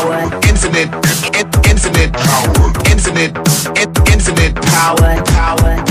power, infinite, infinite power, infinite, infinite power, power,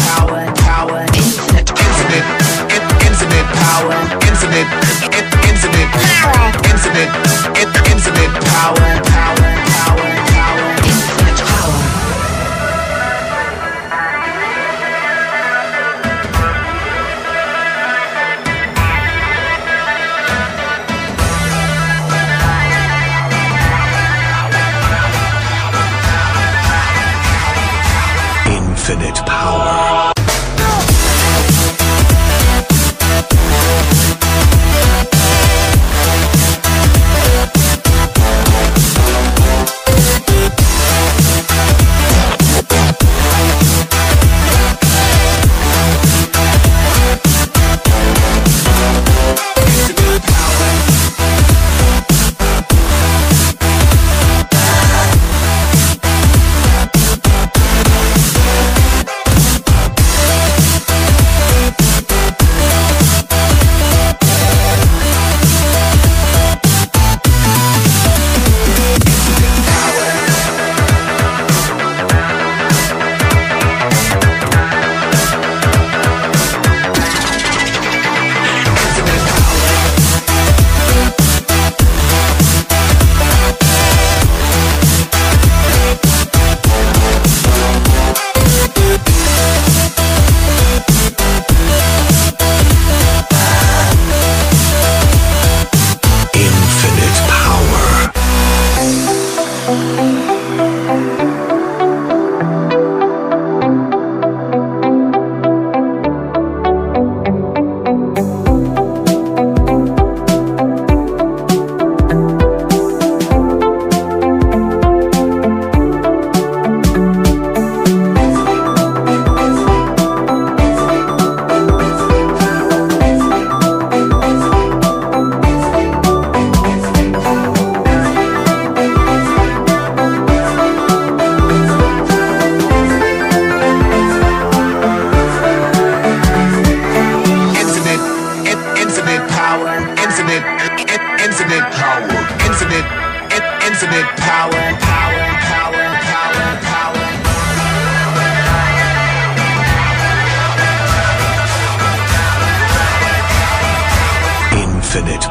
infinite,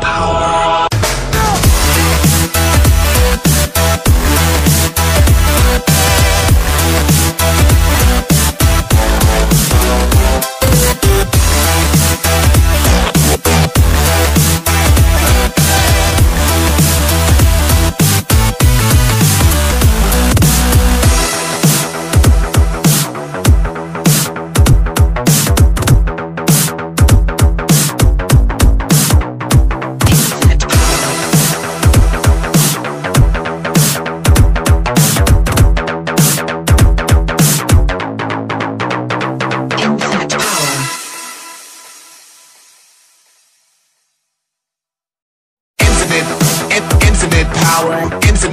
power.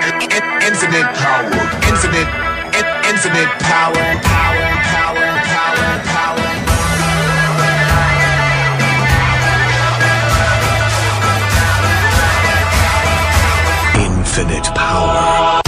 Infinite power. Infinite. Infinite power. Power. Power. Power. Power. Infinite power.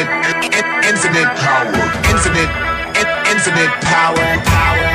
Infinite, infinite power, infinite, in- infinite power, power,